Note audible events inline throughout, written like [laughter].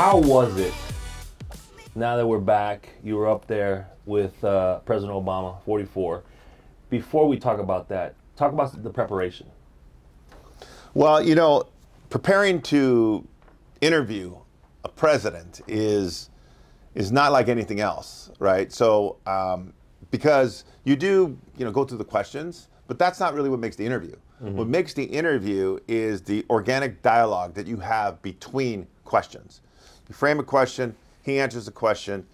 How was it? Now that we're back, you were up there with uh, President Obama, 44. Before we talk about that, talk about the preparation. Well, you know, preparing to interview a president is is not like anything else, right? So, um, because you do, you know, go through the questions, but that's not really what makes the interview. What makes the interview is the organic dialogue that you have between questions. You frame a question, he answers the question.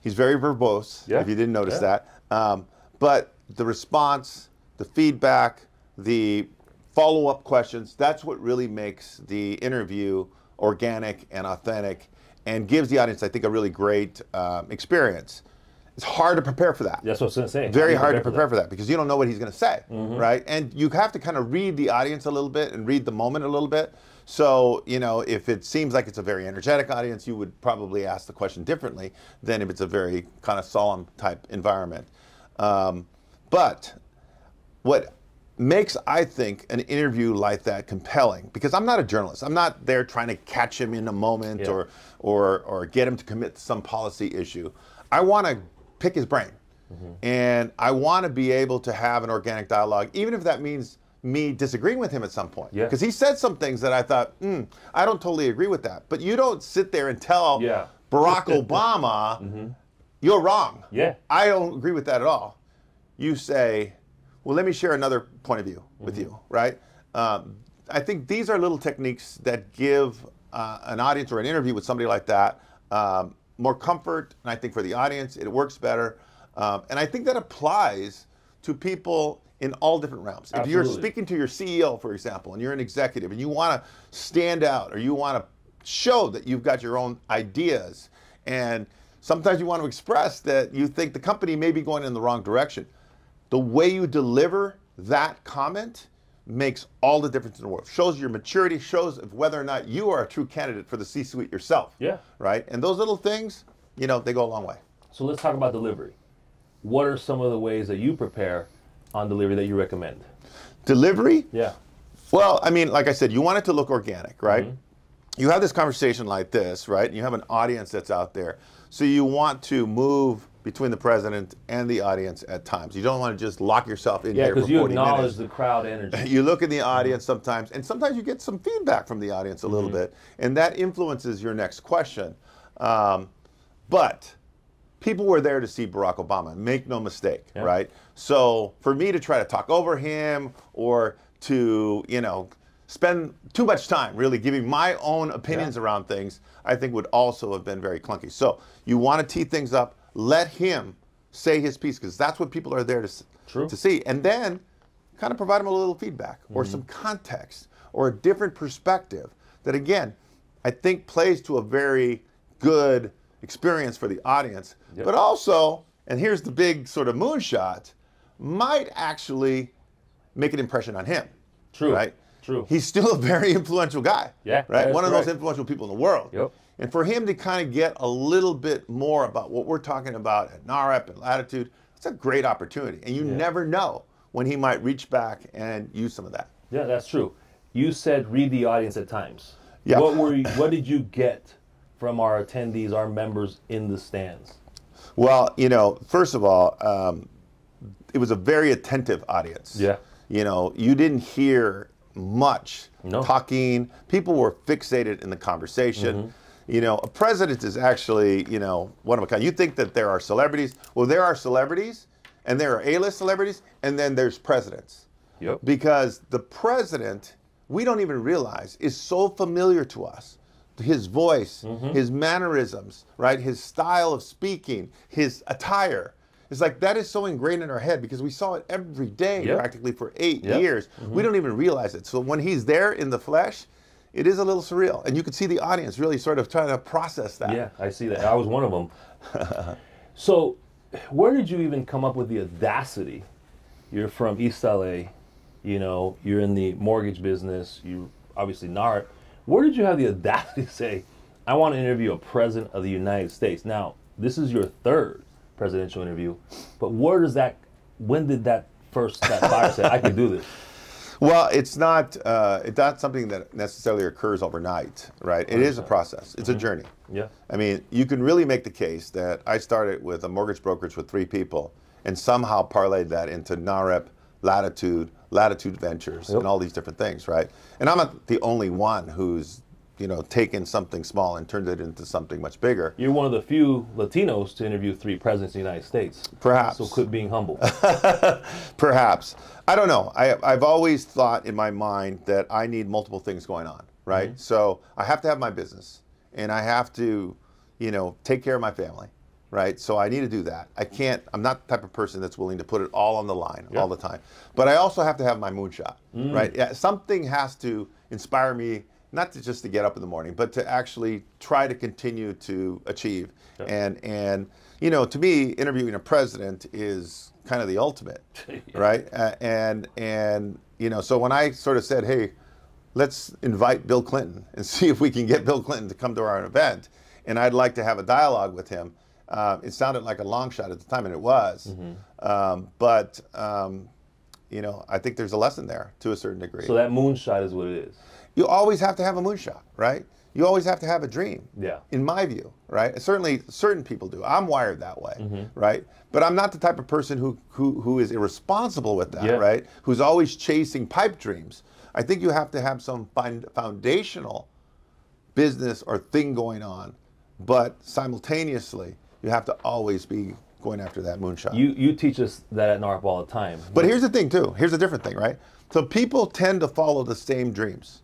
He's very verbose. Yeah. If you didn't notice Yeah. that, um, but the response, the feedback, the follow up questions, that's what really makes the interview organic and authentic and gives the audience, I think, a really great um, experience. It's hard to prepare for that. That's what I was going to say. Very hard to prepare for that because you don't know what he's going to say, right? And you have to kind of read the audience a little bit and read the moment a little bit. So, you know, if it seems like it's a very energetic audience, you would probably ask the question differently than if it's a very kind of solemn type environment. Um, but what makes I think an interview like that compelling because I'm not a journalist. I'm not there trying to catch him in a moment Yeah. or or or get him to commit to some policy issue. I want to pick his brain. And I want to be able to have an organic dialogue even if that means me disagreeing with him at some point. Yeah. Because he said some things that I thought, hmm, I don't totally agree with that. But you don't sit there and tell Yeah. Barack [laughs] Obama, you're wrong. Yeah. I don't agree with that at all. You say, well, let me share another point of view with you, right? Um, I think these are little techniques that give uh, an audience or an interview with somebody like that um, more comfort. And I think for the audience, it works better. Um, and I think that applies to people in all different realms. If you're speaking to your CEO, for example, and you're an executive and you want to stand out or you want to show that you've got your own ideas and sometimes you want to express that you think the company may be going in the wrong direction the way you deliver that comment makes all the difference in the world shows your maturity shows of whether or not you are a true candidate for the c-suite yourself Yeah. right and those little things you know they go a long way So let's talk about delivery. What are some of the ways that you prepare on delivery that you recommend? delivery Yeah. Well, I mean, like I said, you want it to look organic, right? Mm-hmm. You have this conversation like this, right? And you have an audience that's out there. So you want to move between the president and the audience at times. You don't want to just lock yourself in Yeah, here for 40 minutes. Yeah, because you acknowledge the crowd energy. [laughs] You look in the audience sometimes, and sometimes you get some feedback from the audience a little bit, and that influences your next question. Um, but people were there to see Barack Obama. Make no mistake, Yeah. right? So for me to try to talk over him or to you know spend too much time really giving my own opinions around things, I think would also have been very clunky. So you want to tee things up. Let him say his piece because that's what people are there to True. to see, and then kind of provide them a little feedback or mm-hmm. some context or a different perspective that again i think plays to a very good experience for the audience Yep. but also and here's the big sort of moonshot might actually make an impression on him True. right True. he's still a [laughs] very influential guy Yeah, right one of those correct. influential people in the world Yep. And for him to kind of get a little bit more about what we're talking about at NAHREP and L'ATTITUDE, it's a great opportunity. And you never know when he might reach back and use some of that. Yeah, that's true. You said read the audience at times. Yeah. What were you, what did you get from our attendees, our members in the stands? Well, you know, first of all, um, it was a very attentive audience. Yeah. You know, you didn't hear much No. talking. People were fixated in the conversation. Mm-hmm. You know, a president is actually, you know, one of a kind. You think that there are celebrities. Well, there are celebrities, and there are A-list celebrities, and then there's presidents. Yep. Because the president, we don't even realize, is so familiar to us. His voice, Mm-hmm. his mannerisms, right? His style of speaking, his attire. It's like that is so ingrained in our head because we saw it every day Yep. practically for eight Yep. years. We don't even realize it. So when he's there in the flesh, it is a little surreal. And you could see the audience really sort of trying to process that. Yeah, I see that. I was one of them. [laughs] so, where did you even come up with the audacity? You're from East LA, you know, you're in the mortgage business, you obviously NAHREP. Where did you have the [laughs] audacity to say, I want to interview a president of the United States? Now, this is your third presidential interview, but where does that, when did that first, that fire say, I can do this? [laughs] Well, it's not. Uh, it's not something that necessarily occurs overnight, right? It is a process. It's a journey. Yeah. I mean, you can really make the case that I started with a mortgage brokerage with three people, and somehow parlayed that into NAHREP, L'ATTITUDE, L'ATTITUDE Ventures, Yep. and all these different things, right? And I'm not the only one who's, you know, taken something small and turned it into something much bigger. You're one of the few Latinos to interview three presidents of the United States. Perhaps. So quit being humble. [laughs] Perhaps. I don't know. I, I've always thought in my mind that I need multiple things going on, right? Mm-hmm. So I have to have my business and I have to, you know, take care of my family, right? So I need to do that. I can't, I'm not the type of person that's willing to put it all on the line all the time. But I also have to have my moonshot, mm. right? Yeah, something has to inspire me, not to just to get up in the morning, but to actually try to continue to achieve. And, and, you know, to me, interviewing a president is kind of the ultimate, [laughs] right? Uh, and and you know, so when I sort of said, "Hey, let's invite Bill Clinton [laughs] and see if we can get Bill Clinton to come to our event," and I'd like to have a dialogue with him, uh, it sounded like a long shot at the time, and it was. Um, but um, you know, I think there's a lesson there to a certain degree. so that moonshot is what it is. You always have to have a moonshot, right? You always have to have a dream. Yeah. In my view, right? Certainly, certain people do. I'm wired that way, Mm-hmm. right? But I'm not the type of person who who who is irresponsible with that, Yeah. right? Who's always chasing pipe dreams. I think you have to have some foundational business or thing going on, but simultaneously, you have to always be going after that moonshot. You you teach us that at NAHREP all the time. but here's the thing, too. Here's a different thing, right? So people tend to follow the same dreams.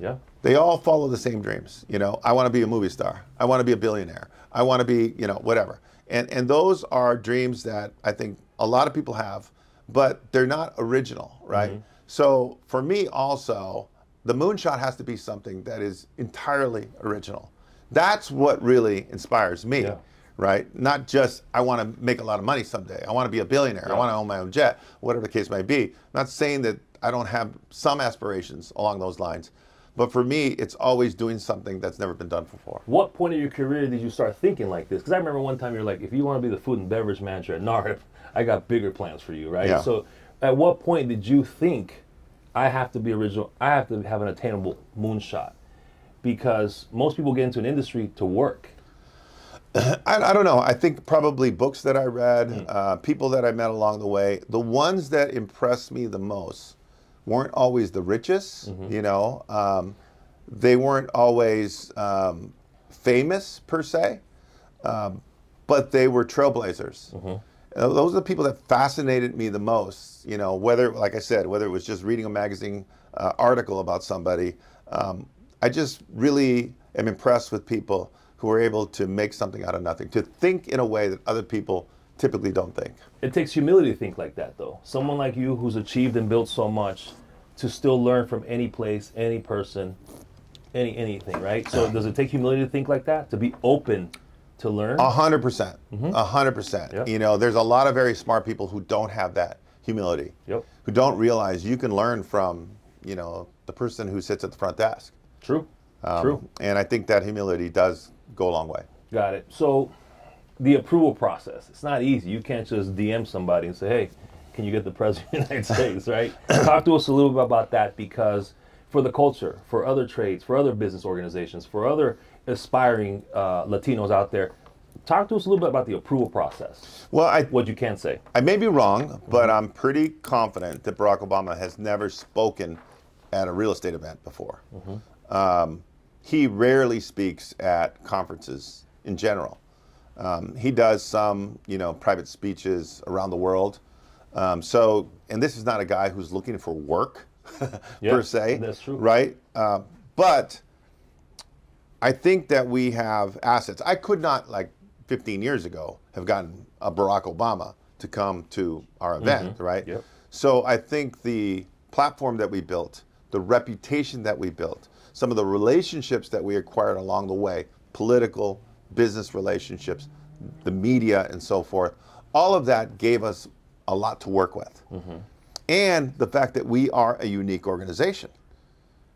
Yeah. They all follow the same dreams. You know, I want to be a movie star. I want to be a billionaire. I want to be, you know, whatever. And and those are dreams that I think a lot of people have, but they're not original, right? Mm-hmm. So for me also, the moonshot has to be something that is entirely original. That's what really inspires me. Yeah. Right? Not just I want to make a lot of money someday. I want to be a billionaire. I want to own my own jet, whatever the case may be. I'm not saying that I don't have some aspirations along those lines, but for me, it's always doing something that's never been done before. What point of your career did you start thinking like this? Because I remember one time you're like, if you want to be the food and beverage manager at NAHREP, [laughs] I got bigger plans for you, right? Yeah. So, at what point did you think I have to be original? I have to have an attainable moonshot? Because most people get into an industry to work. [clears throat] I, I don't know. I think probably books that I read, uh, people that I met along the way. The ones that impressed me the most weren't always the richest. You know, um, they weren't always um, famous per se, um, but they were trailblazers. Uh, those are the people that fascinated me the most. You know, whether, like I said, whether it was just reading a magazine uh, article about somebody, um, I just really am impressed with people who are able to make something out of nothing, to think in a way that other people typically don't think. It takes humility to think like that, though. Someone like you who's achieved and built so much to still learn from any place, any person, any anything, right? So, does it take humility to think like that? To be open to learn? A hundred percent, a hundred percent. You know, there's a lot of very smart people who don't have that humility, Yep. who don't realize you can learn from, you know, the person who sits at the front desk. True. Um, True. And I think that humility does go a long way. Got it. So, the approval process, it's not easy. You can't just DM somebody and say, hey, can you get the [laughs] president of the United States, right? [coughs] Talk to us a little bit about that because for the culture, for other trades, for other business organizations, for other aspiring uh, Latinos out there, talk to us a little bit about the approval process. Well, I, What you can say. I may be wrong, but I'm pretty confident that Barack Obama has never spoken at a real estate event before. Um, he rarely speaks at conferences in general. Um, he does some, you know, private speeches around the world. Um, so, and this is not a guy who's looking for work [laughs] Yeah, per se, that's true. right? Uh, but I think that we have assets. I could not, like 15 years ago, have gotten a Barack Obama to come to our event, right? Mm-hmm. Yep. So I think the platform that we built, the reputation that we built, some of the relationships that we acquired along the way, political, business relationships, the media, and so forth, all of that gave us a lot to work with. And the fact that we are a unique organization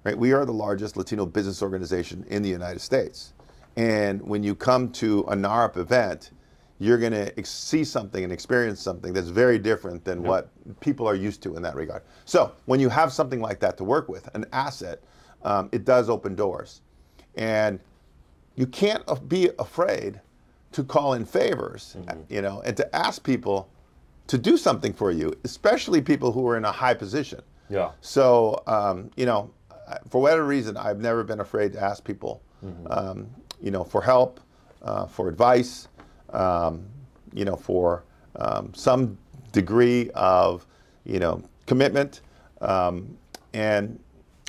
right? We are the largest Latino business organization in the United States. And when you come to a NAHREP event, you're going to see something and experience something that's very different than what people are used to in that regard. So when you have something like that to work with, an asset, um, it does open doors. And you can't be afraid to call in favors, you know, and to ask people to do something for you, especially people who are in a high position. Yeah. So, um, you know, for whatever reason, I've never been afraid to ask people, um, you know, for help, uh, for advice, um, you know, for um, some degree of, you know, commitment. Um, and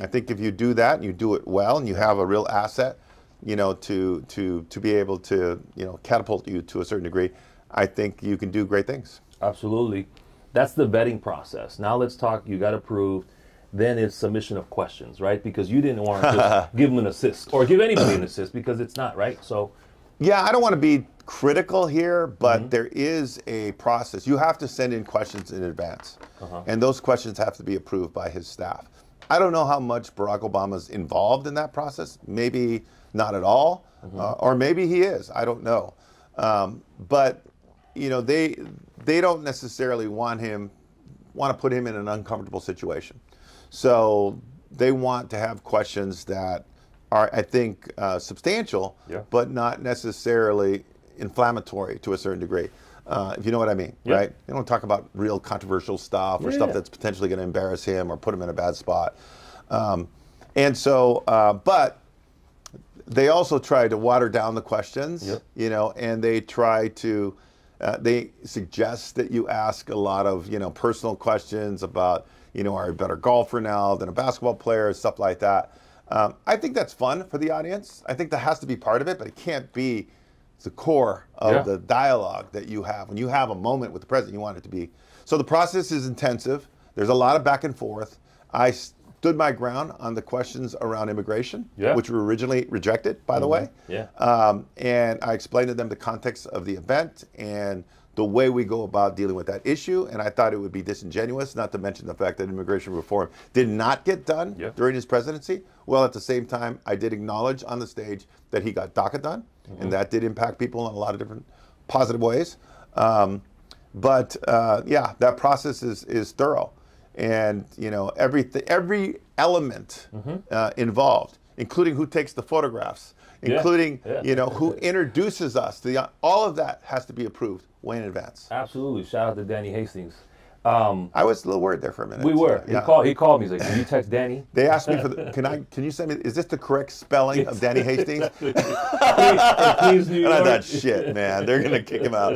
I think if you do that and you do it well and you have a real asset, you know, to to to be able to, you know, catapult you to a certain degree, I think you can do great things. Absolutely. That's the vetting process. Now let's talk. You got approved. Then it's submission of questions, right? Because you didn't want to [laughs] give them an assist or give anybody an assist because it's not right. So, Yeah, I don't want to be critical here, but Mm-hmm. there is a process. You have to send in questions in advance, Uh-huh. and those questions have to be approved by his staff. I don't know how much Barack Obama's involved in that process. Maybe not at all, Mm-hmm. uh, or maybe he is. I don't know. Um, but you know, they they don't necessarily want him want to put him in an uncomfortable situation. So they want to have questions that are, I think, uh, substantial, Yeah. but not necessarily inflammatory to a certain degree. Uh, if you know what I mean, Yeah. right? They don't talk about real controversial stuff or Yeah, stuff that's potentially going to embarrass him or put him in a bad spot. Um, and so, uh, but they also try to water down the questions, Yep. you know, and they try to, uh, they suggest that you ask a lot of, you know, personal questions about, you know, are you a better golfer now than a basketball player, stuff like that. Um, I think that's fun for the audience. I think that has to be part of it, but it can't be the core of Yeah. the dialogue that you have. When you have a moment with the president, you want it to be. So the process is intensive. There's a lot of back and forth. I stood my ground on the questions around immigration, Yeah. Mm-hmm. which were originally rejected, by the way. yeah. Um, and I explained to them the context of the event and the way we go about dealing with that issue. And I thought it would be disingenuous not to mention the fact that immigration reform did not get done Yeah. during his presidency. Well, at the same time, I did acknowledge on the stage that he got DACA done, and that did impact people in a lot of different positive ways. Um, but uh, yeah, that process is is thorough, and you know everything, every element uh, involved, including who takes the photographs, including yeah. you know who introduces us to the, all of that has to be approved way in advance. absolutely. Shout out to Danny Hastings. Um, I was a little worried there for a minute. we were. Yeah. He called. He called me. He's like, "Can you text Danny?" [laughs] They asked me for the. [laughs] Can I? Can you send me? Is this the correct spelling of Danny Hastings? [laughs] Please, please, New And I thought, shit, man, they're gonna kick him out.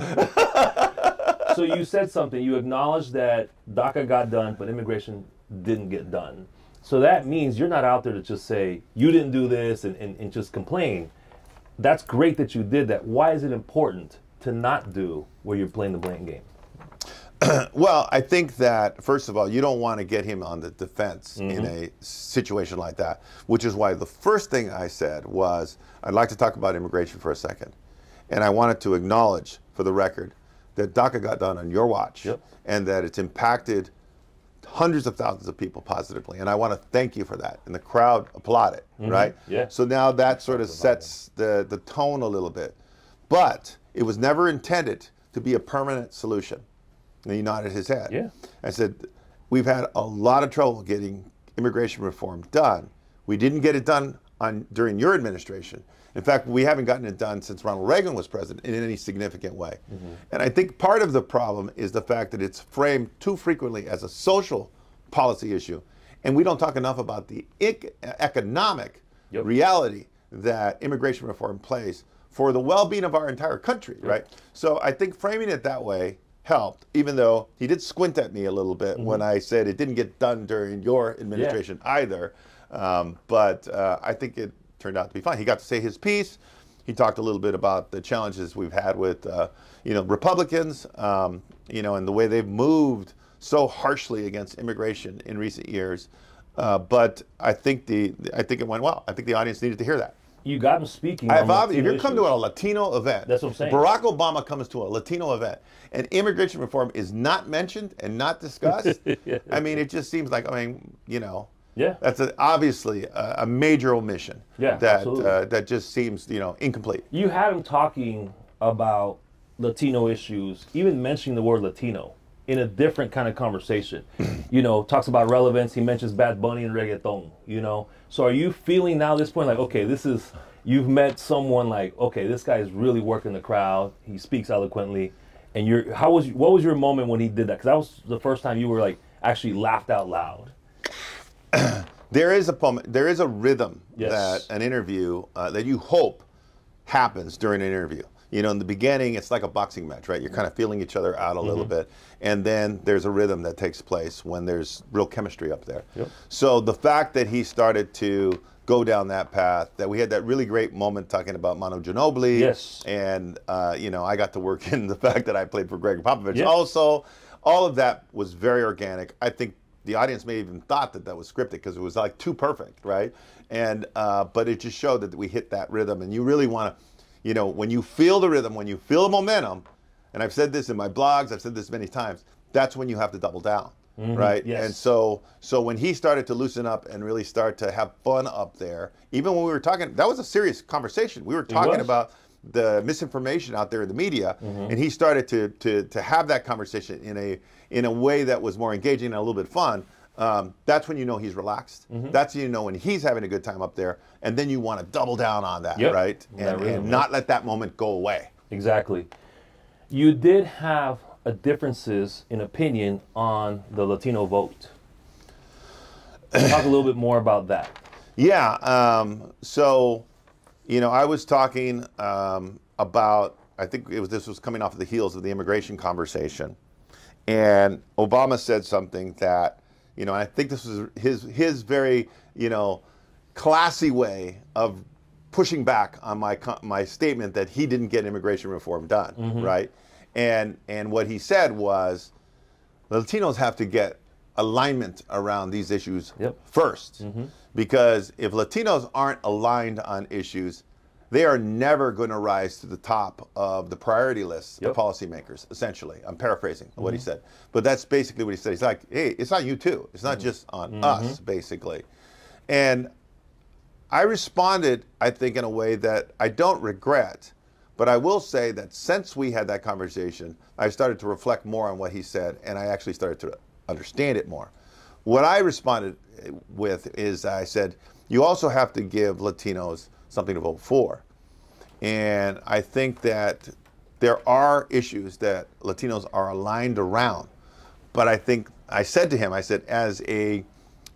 So you said something. You acknowledged that DACA got done, but immigration didn't get done. So that means you're not out there to just say you didn't do this and, and, and just complain. That's great that you did that. Why is it important to not do where you're playing the blame game? [clears throat] Well, I think that first of all, you don't want to get him on the defense in mm-hmm. a situation like that, which is why the first thing I said was I'd like to talk about immigration for a second, and I wanted to acknowledge, for the record, that DACA got done on your watch, Yep. and that it's impacted hundreds of thousands of people positively, and I want to thank you for that. And the crowd applauded, right? Yeah. So now that sort of sets the the tone a little bit, but it was never intended to be a permanent solution. And he nodded his head. Yeah. I said, We've had a lot of trouble getting immigration reform done. We didn't get it done on during your administration. In fact, we haven't gotten it done since Ronald Reagan was president in any significant way. And I think part of the problem is the fact that it's framed too frequently as a social policy issue. And we don't talk enough about the ec- economic Yep. reality that immigration reform plays for the well-being of our entire country, right? So I think framing it that way helped, even though he did squint at me a little bit when I said it didn't get done during your administration either. Um, but uh, I think it turned out to be fine. He got to say his piece. He talked a little bit about the challenges we've had with, uh, you know, Republicans, um, you know, and the way they've moved so harshly against immigration in recent years. Uh, but I think the I think it went well. I think the audience needed to hear that. You got him speaking. I've on if Latino you come to a Latino event, That's what I'm saying. Barack Obama comes to a Latino event, and immigration reform is not mentioned and not discussed. [laughs] I mean, it just seems like I mean, you know, Yeah. That's a, obviously a, a major omission. Yeah, That uh, that just seems you know incomplete. You had him talking about Latino issues, even mentioning the word Latino in a different kind of conversation. [clears throat] you know, talks about relevance. He mentions Bad Bunny and reggaeton. You know, so are you feeling now at this point like, okay, this is you've met someone like, okay, this guy is really working the crowd. He speaks eloquently, and you're how was what was your moment when he did that? Because that was the first time you were like actually laughed out loud. [clears throat] There is a poem, there is a rhythm Yes. that an interview uh, that you hope happens during an interview. You know, in the beginning, it's like a boxing match, right? You're kind of feeling each other out a little Mm-hmm. bit, and then there's a rhythm that takes place when there's real chemistry up there. Yep. So the fact that he started to go down that path, that we had that really great moment talking about Manu Ginobili, Yes. and uh, you know, I got to work [laughs] in the fact that I played for Gregg Popovich. Also, all of that was very organic. I think the audience may have even thought that that was scripted because it was like too perfect, right? And uh, but it just showed that we hit that rhythm, and you really want to, you know, when you feel the rhythm, when you feel the momentum, and I've said this in my blogs, I've said this many times. That's when you have to double down, right? yes. And so so when he started to loosen up and really start to have fun up there, even when we were talking, that was a serious conversation. We were talking about the misinformation out there in the media, Mm-hmm. and he started to, to to have that conversation in a in a way that was more engaging and a little bit fun. Um, that's when you know he's relaxed. Mm-hmm. That's when you know when he's having a good time up there, and then you want to double down on that, Yep. right? That And, and not let that moment go away. Exactly. You did have a differences in opinion on the Latino vote. Talk a little bit more about that. Yeah. Um, so, you know, I was talking um, about. I think it was this was coming off of the heels of the immigration conversation, and Obama said something that, you know, I think this was his his very you know classy way of pushing back on my my statement that he didn't get immigration reform done, mm-hmm. right? And and what he said was, Latinos have to get alignment around these issues Yep. 1st mm-hmm. Because if Latinos aren't aligned on issues, they are never going to rise to the top of the priority list Yep. of policymakers, essentially. I'm paraphrasing what he mm-hmm. said. But that's basically what he said. He's like, hey, it's on you too. It's not mm-hmm. just on mm-hmm. us, basically. And I responded, I think, in a way that I don't regret. But I will say that since we had that conversation, I started to reflect more on what he said, and I actually started to understand it more. What I responded eh, with is I said, you also have to give Latinos something to vote for. And I think that there are issues that Latinos are aligned around. But I think I said to him, I said, as a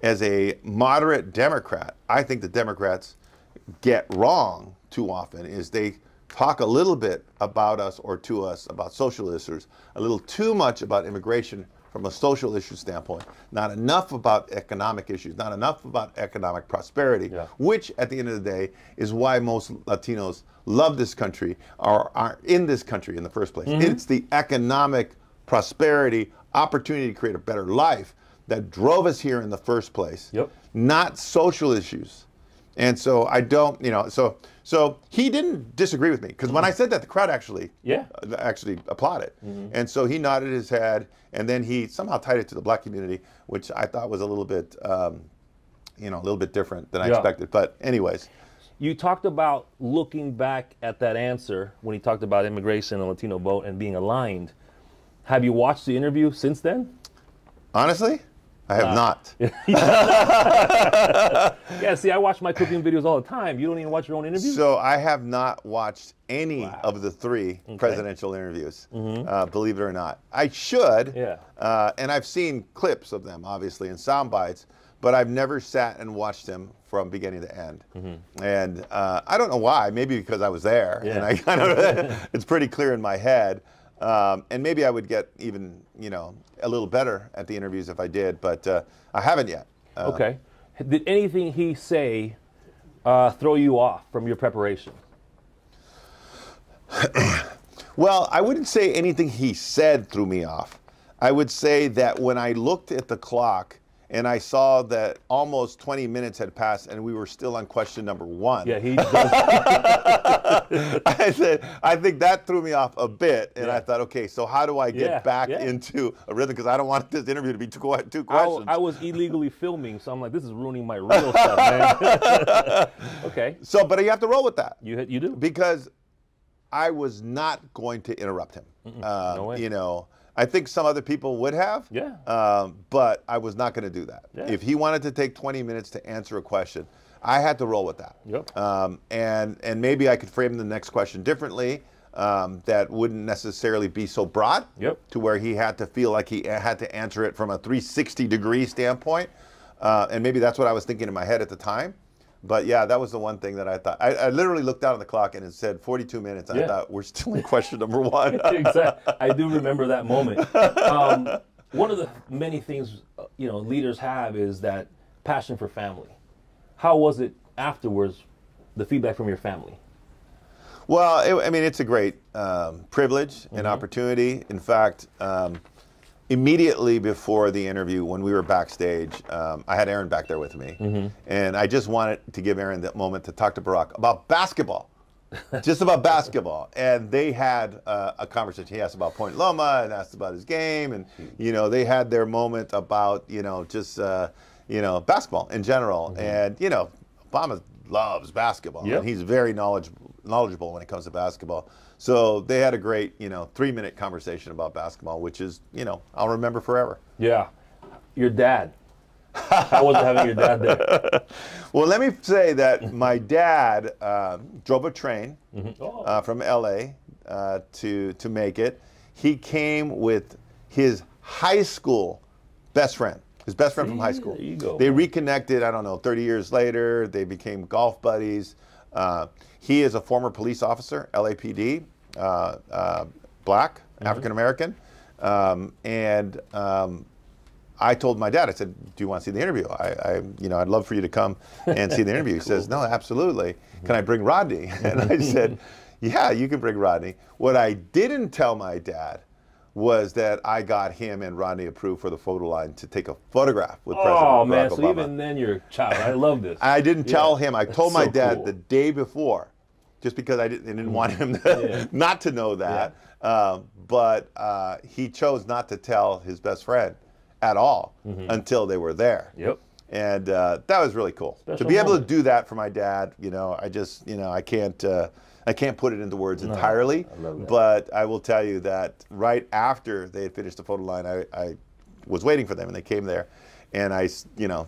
as a moderate Democrat, I think the Democrats get wrong too often is they talk a little bit about us or to us about social issues, a little too much about immigration from a social issue standpoint, not enough about economic issues, not enough about economic prosperity, Yeah. which at the end of the day is why most Latinos love this country or are in this country in the first place. Mm-hmm. It's the economic prosperity, opportunity to create a better life that drove us here in the first place. Yep. Not social issues. And so I don't, you know, so so he didn't disagree with me because when I said that, the crowd actually Yeah. uh, actually applauded. And so he nodded his head, and then he somehow tied it to the black community, which I thought was a little bit, um, you know, a little bit different than I Yeah. expected. But anyways, You talked about looking back at that answer when he talked about immigration and Latino vote and being aligned. Have you watched the interview since then? honestly, I have not. [laughs] [laughs] Yeah, see, I watch my cooking videos all the time. You don't even watch your own interviews? So I have not watched any of the three presidential interviews, uh, believe it or not. I should. Mm-hmm. Yeah. Uh, and I've seen clips of them, obviously, and sound bites, but I've never sat and watched them from beginning to end. And uh, I don't know why. Maybe because I was there, and Mm-hmm. I [laughs] kind of it's pretty clear in my head. Um, and maybe I would get even, you know, a little better at the interviews if I did, but uh, I haven't yet. Uh, okay. Did anything he say uh, throw you off from your preparation? [coughs] Well, I wouldn't say anything he said threw me off. I would say that when I looked at the clock and I saw that almost 20 minutes had passed, and we were still on question number one. Yeah, he [laughs] does. I said, I think that threw me off a bit, and Yeah. I thought, okay, so how do I get Yeah, back yeah. into a rhythm? Because I don't want this interview to be two, two I, questions. I was illegally filming, so I'm like, this is ruining my real stuff, man. [laughs] okay, so, but you have to roll with that. you you do. because I was not going to interrupt him. Uh, no way. You know, I think some other people would have. Yeah. Um, but I was not going to do that. Yeah. If he wanted to take 20 minutes to answer a question, I had to roll with that. Yep. Um, and and maybe I could frame the next question differently. Um, that wouldn't necessarily be so broad. Yep. To where he had to feel like he had to answer it from a 360 degree standpoint. Uh, and maybe that's what I was thinking in my head at the time. But yeah, that was the one thing that I thought. I, I literally looked down at the clock and it said 42 minutes. Yeah. I thought we're still in question number one. [laughs] exactly. I do remember that moment. [laughs] Um, one of the many things uh, you know leaders have is that passion for family. How was it afterwards? The feedback from your family. Well, it, I mean, it's a great um, privilege and opportunity. In fact, um, immediately before the interview, when we were backstage, um, I had Aaron back there with me, and I just wanted to give Aaron that moment to talk to Barack about basketball. [laughs] just about basketball, and they had uh, a conversation. He asked about Point Loma and asked about his game, and you know they had their moment about you know just uh, you know basketball in general, and you know Obama loves basketball, Yep. and he's very knowledgeable knowledgeable when it comes to basketball. So they had a great you know three minute conversation about basketball, which is you know I'll remember forever. Yeah, your dad. How was it having your dad there? [laughs] Well, let me say that my dad uh, drove a train Oh. uh, from LA uh, to to make it. He came with his high school best friend, his best friend from high school. there you go. They reconnected. I don't know, 30 years later. They became golf buddies. Uh, he is a former police officer, LAPD, uh, uh, black, Mm-hmm. African American, um, and. Um, I told my dad, I said, "Do you want to see the interview? I, I you know, I'd love for you to come and see the [laughs] interview." He says, "No, absolutely. Can I bring Rodney?" [laughs] And I said, "Yeah, you can bring Rodney." What I didn't tell my dad was that I got him and Rodney approved for the photo line to take a photograph with President Oh Barack man, so Obama. even then you're child. I love this. I didn't tell him. I That's told my so dad cool. the day before, just because I didn't, I didn't want him to, Yeah. [laughs] not to know that. Um, but uh, he chose not to tell his best friend at all until they were there. Mm-hmm. Yep. And uh, that was really cool to Special be able to do that for my dad. You know, I just, you know, I can't, uh, I can't put it into words entirely. I. But I will tell you that right after they had finished the photo line, I, I was waiting for them, and they came there, and I you know,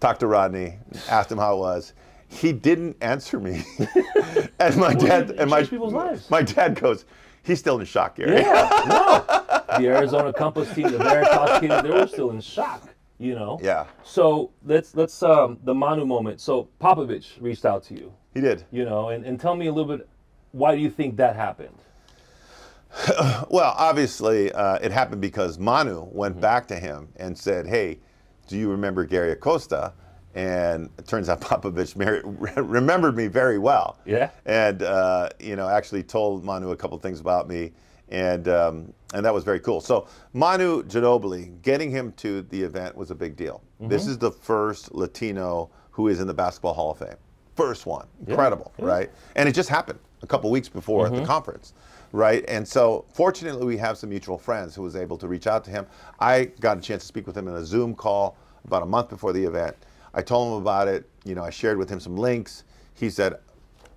talked to Rodney, asked him how it was. He didn't answer me, [laughs] and my dad and my people's lives. my dad goes, he's still in shock, Gary. Yeah, [laughs] no. The Arizona Compass team, the Veritas team, they were still in shock. You know. Yeah. So let's let's um the Manu moment. So Popovich reached out to you, He did. you know, and, and tell me a little bit. Why do you think that happened? [sighs] Well, obviously, uh, it happened because Manu went back to him and said, "Hey, do you remember Gary Acosta?" And it turns out [laughs] Popovich [laughs] remembered me very well. Yeah. And uh, you know, actually told Manu a couple things about me, and um, and that was very cool. So Manu Ginobili, getting him to the event was a big deal. Mm-hmm. This is the first Latino who is in the Basketball Hall of Fame. First one, incredible, right? And it just happened a couple weeks before Mm-hmm. the conference, right? And so, fortunately, we have some mutual friends who was able to reach out to him. I got a chance to speak with him in a Zoom call about a month before the event. I told him about it. You know, I shared with him some links. He said,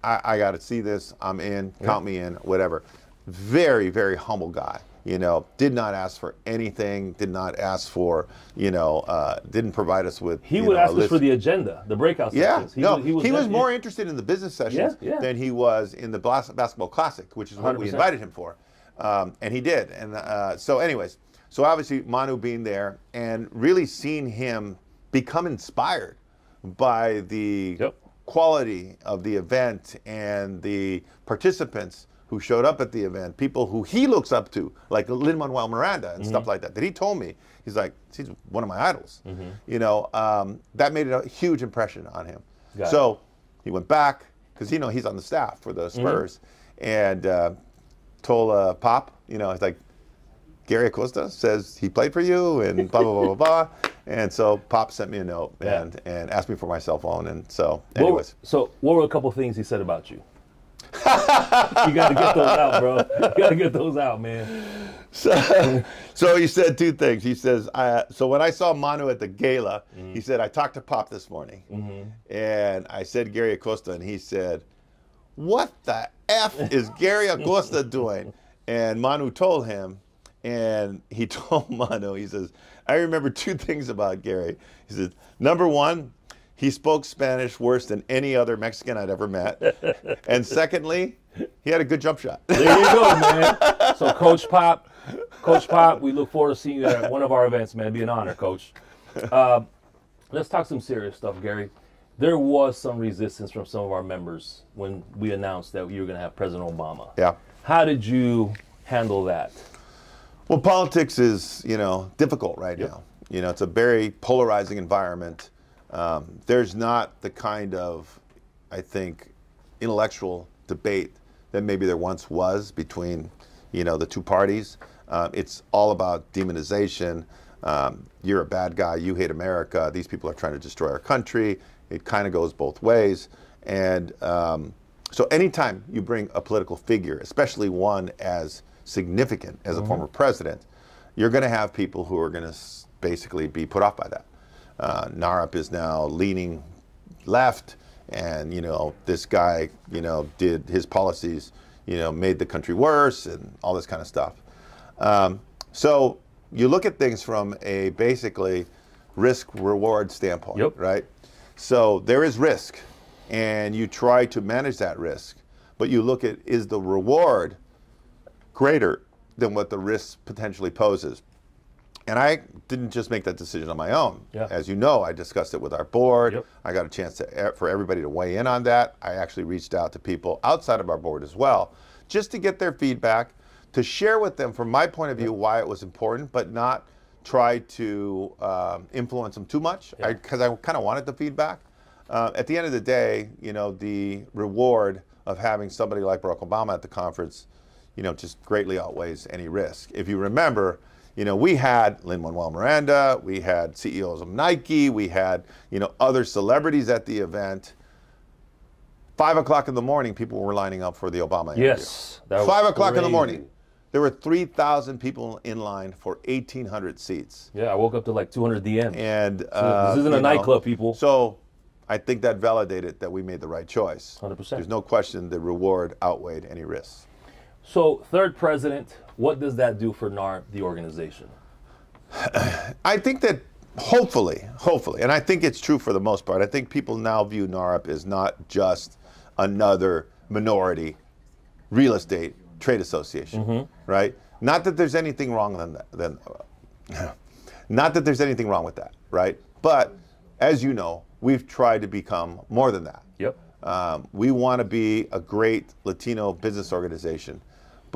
"I, I got to see this. I'm in. Count me in. Whatever." Very, very humble guy. You know, did not ask for anything. Did not ask for, you know, uh, didn't provide us with. He would know, ask us list- for the agenda, the breakout yeah, sessions. He no, was, he was, there- more interested in the business sessions Yeah, yeah. than he was in the Blas- basketball classic, which is what we 100%. invited him for, um, and he did. And uh, so, anyways, so obviously Manu being there and really seeing him become inspired by the Yep. quality of the event and the participants who showed up at the event, people who he looks up to, like Lin Manuel Miranda and Mm-hmm. stuff like that. That he told me, he's like, he's one of my idols. Mm-hmm. You know, um, that made a huge impression on him. Got it. so he went back because you know he's on the staff for Mm-hmm. the Spurs, and uh, told uh, Pop, you know, it's like Gary Acosta says he played for you, and blah blah blah blah blah. And so Pop sent me a note Yeah. and and asked me for my cell phone, and so What anyways. so, what were a couple things he said about you? you got to get those out, bro. You got to get those out, man. So, [laughs] so he said two things. He says, I, so when I saw Manu at the gala, mm-hmm. he said, I talked to Pop this morning. Mm-hmm. And I said Gary Acosta, and he said, What the F is Gary Acosta doing? [laughs] And Manu told him, and he [laughs] told Manu, he says, I remember [laughs] two things about Gary. He said, Number one, he spoke Spanish worse than any other Mexican I'd ever met. [laughs] and secondly, he had a good jump shot. There you go, [laughs] man. So, Coach Pop, Coach Pop, we look forward to seeing you at one of our events, man. It'd be an honor, Coach. Uh, let's talk some serious stuff, Gary. There was some resistance from some of our members when we announced that you were going to have President Obama. yeah. How did you handle that? Well, politics is, you know, difficult right now. You know, it's a very polarizing environment. Um, there's not the kind of, I think, intellectual debate that maybe there once was between, you know, the two parties. Um, it's all about demonization. Um, you're a bad guy. You hate America. These people are trying to destroy our country. It kind of goes both ways. And um, so, anytime you bring a political figure, especially one as significant as a former president, you're going to have people who are going to basically be put off by that. Uh, NAHREP is now leaning left, and you know this guy, you know, did his policies, you know, made the country worse, and all this kind of stuff. Um, so you look at things from a basically risk reward standpoint, Yep. right? So there is risk, and you try to manage that risk, but you look at is the reward greater than what the risk potentially poses. And I didn't just make that decision on my own. Yeah. As you know, I discussed it with our board. Yep. I got a chance to, for everybody to weigh in on that. I actually reached out to people outside of our board as well, just to get their feedback, to share with them from my point of view why it was important, but not try to um, influence them too much, because I, kind of wanted the feedback. Uh, at the end of the day, you know, the reward of having somebody like Barack Obama at the conference, you know, just greatly outweighs any risk. If you remember, you know, we had Lin Manuel Miranda, we had CEOs of Nike, we had, you know, other celebrities at the event. Five o'clock in the morning, people were lining up for the Obama interview. Yes. that was Five o'clock in the morning. There were 3,000 people in line for 1,800 seats. Yeah, I woke up to like 200 DMs. And uh, this isn't a nightclub, people. So I think that validated that we made the right choice. 100%. There's no question the reward outweighed any risks. So, third president, what does that do for NAR, the organization? [sighs] I think that hopefully, hopefully, and I think it's true for the most part, I think people now view NAHREP as not just another minority real estate trade association, right? Not that there's anything wrong than that. Than, [sighs] not that there's anything wrong with that, right? But as you know, we've tried to become more than that. Yep. Um, we want to be a great Latino business organization,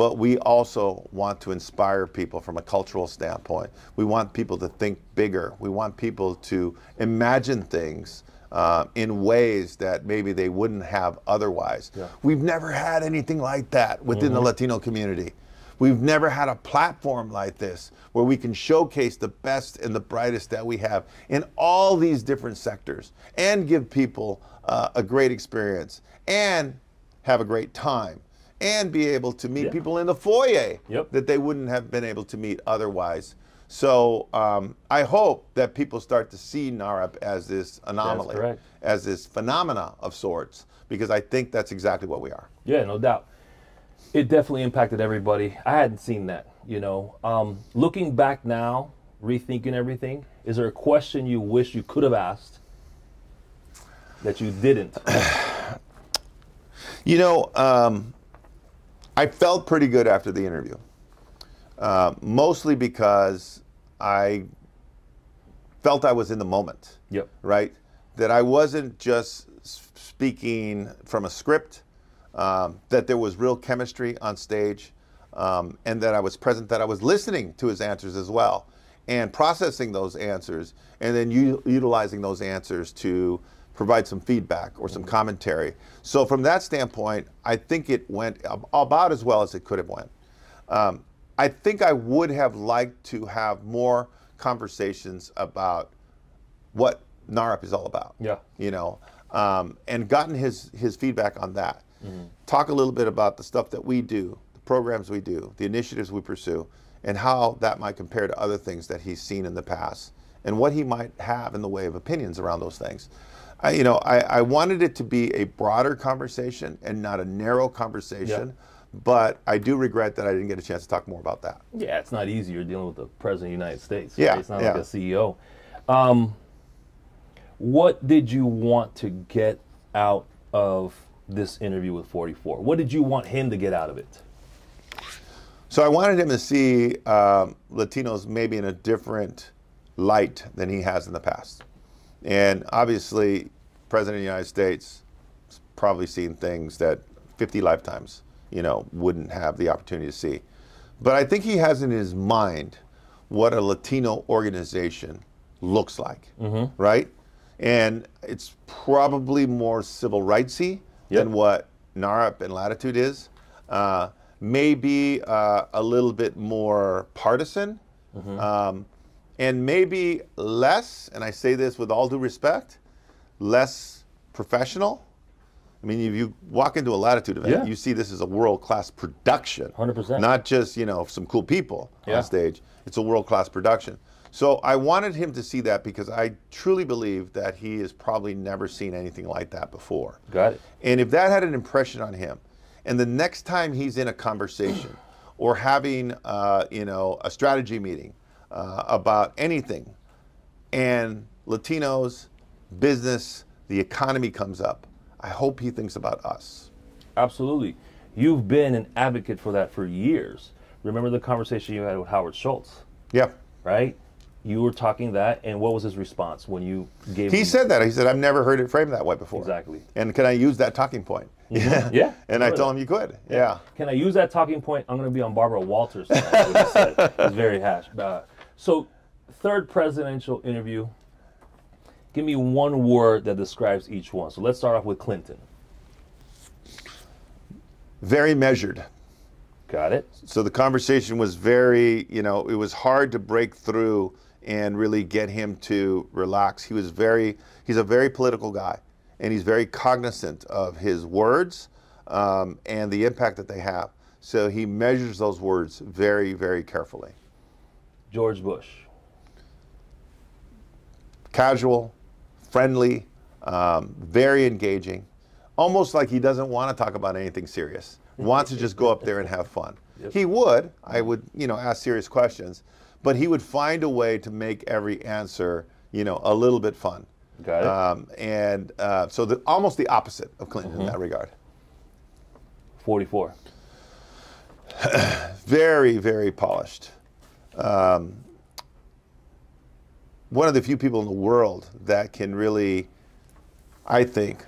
but we also want to inspire people from a cultural standpoint. We want people to think bigger. We want people to imagine things uh, in ways that maybe they wouldn't have otherwise. We've never had anything like that within the Latino community. We've never had a platform like this where we can showcase the best and the brightest that we have in all these different sectors and give people uh, a great experience and have a great time and be able to meet Yeah. people in the foyer Yep. that they wouldn't have been able to meet otherwise. So um, I hope that people start to see NAHREP as this anomaly, as this phenomena of sorts, because I think that's exactly what we are. Yeah, no doubt. It definitely impacted everybody. I hadn't seen that, you know. Um, looking back now, rethinking everything, is there a question you wish you could have asked that you didn't? [sighs] You know, um, I felt pretty good after the interview, uh, mostly because I felt I was in the moment, Yep. right? That I wasn't just speaking from a script, um, that there was real chemistry on stage, um, and that I was present, that I was listening to his answers as well, and processing those answers, and then u- utilizing those answers to provide some feedback or some commentary. So from that standpoint, I think it went about as well as it could have went. Um, I think I would have liked to have more conversations about what NAHREP is all about. Yeah. You know, um, and gotten his his feedback on that. Talk a little bit about the stuff that we do, the programs we do, the initiatives we pursue, and how that might compare to other things that he's seen in the past, and what he might have in the way of opinions around those things. I, you know, I, I wanted it to be a broader conversation and not a narrow conversation. But I do regret that I didn't get a chance to talk more about that. Yeah, it's not easy. You're dealing with the president of the United States. Yeah, right? It's not yeah. like a CEO. Um, what did you want to get out of this interview with 44? What did you want him to get out of it? So I wanted him to see um, Latinos maybe in a different light than he has in the past. And obviously, President of the United States has probably seen things that 50 lifetimes, you know, wouldn't have the opportunity to see. But I think he has in his mind what a Latino organization looks like, right? And it's probably more civil rightsy Yep. than what NAHREP and L'ATTITUDE is. Uh, maybe uh, a little bit more partisan, um, and maybe less, and I say this with all due respect, less professional. I mean, if you walk into a L'ATTITUDE event, Yeah. you see this is a world class production. 100%. Not just, you know, some cool people Yeah. on stage. It's a world class production. So I wanted him to see that because I truly believe that he has probably never seen anything like that before. Got it. And if that had an impression on him, and the next time he's in a conversation or having, uh, you know, a strategy meeting uh, about anything, and Latinos, business, the economy comes up, I hope he thinks about us. Absolutely. You've been an advocate for that for years. Remember the conversation you had with Howard Schultz, Yeah. right? You were talking that, and what was his response when you gave He him said that. He said, I've never heard it framed that way before. Exactly. And can I use that talking point? Yeah. [laughs] Yeah, And I told him you could. Yeah. Can I use that talking point? I'm going to be on Barbara Walters. tonight, what he said. [laughs] It's very hash. Uh, so, third presidential interview. Give me one word that describes each one. So let's start off with Clinton. Very measured. Got it. So the conversation was very, you know, it was hard to break through and really get him to relax. He was very, he's a very political guy, and he's very cognizant of his words um, and the impact that they have. So he measures those words very, very carefully. George Bush. Casual, friendly, um, very engaging, almost like he doesn't want to talk about anything serious. Wants to just go up there and have fun. [laughs] He would. I would, you know, ask serious questions, but he would find a way to make every answer, you know, a little bit fun. Got it. Um, and uh, so the, almost the opposite of Clinton in that regard. 44. [sighs] Very, very polished. Um, one of the few people in the world that can really, I think,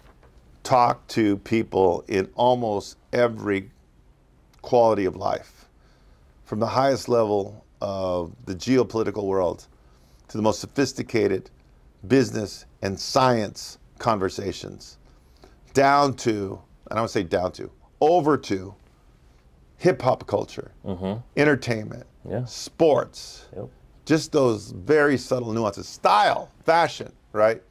talk to people in almost every quality of life, from the highest level of the geopolitical world to the most sophisticated business and science conversations, down to, and I would say down to, over to hip hop culture, entertainment, Yeah. sports, Yep. just those very subtle nuances, style, fashion, right?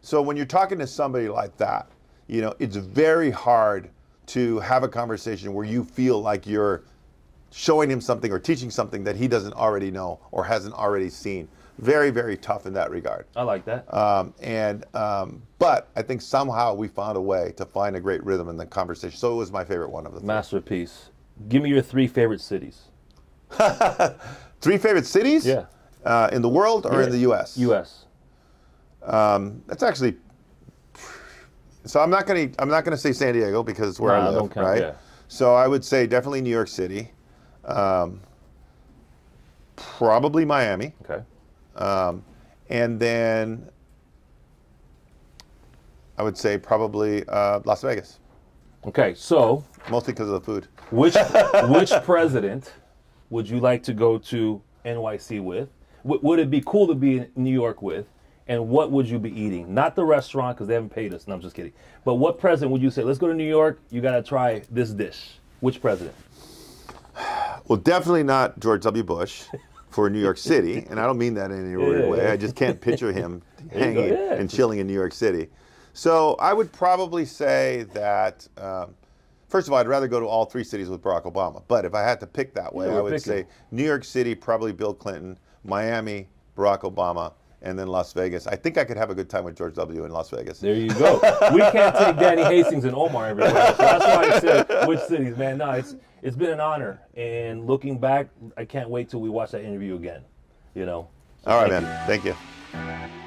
So when you're talking to somebody like that, you know, it's very hard to have a conversation where you feel like you're showing him something or teaching something that he doesn't already know or hasn't already seen. Very, very tough in that regard. I like that. Um, and um, but I think somehow we found a way to find a great rhythm in the conversation. So it was my favorite one of the three. Masterpiece. Give me your three favorite cities. [laughs] Three favorite cities? Yeah. Uh, in the world or in the U.S. U.S. That's actually. So I'm not gonna I'm not gonna say San Diego because it's where Nah, I live, count, right? yeah. So I would say definitely New York City, um, probably Miami, Okay. and then I would say probably uh, Las Vegas, Okay. So, mostly because of the food. which [laughs] which president would you like to go to NYC with? W- would it be cool to be in New York with? And what would you be eating? Not the restaurant because they haven't paid us. No, I'm just kidding. But what president would you say? Let's go to New York. You got to try this dish. Which president? [sighs] Well, definitely not George W. Bush for New York City, and I don't mean that in any weird Yeah, way. yeah. I just can't picture him [laughs] hanging yeah. and chilling in New York City. So I would probably say that. Um, First of all, I'd rather go to all three cities with Barack Obama. But if I had to pick that way, Yeah, I would picking. say New York City, probably Bill Clinton, Miami, Barack Obama, and then Las Vegas. I think I could have a good time with George W. in Las Vegas. There you go. we can't take Danny Hastings and Omar everywhere. So that's why I said which cities, man. No, it's it's been an honor. And looking back, I can't wait till we watch that interview again. You know. So All right, thank man. you. Thank you.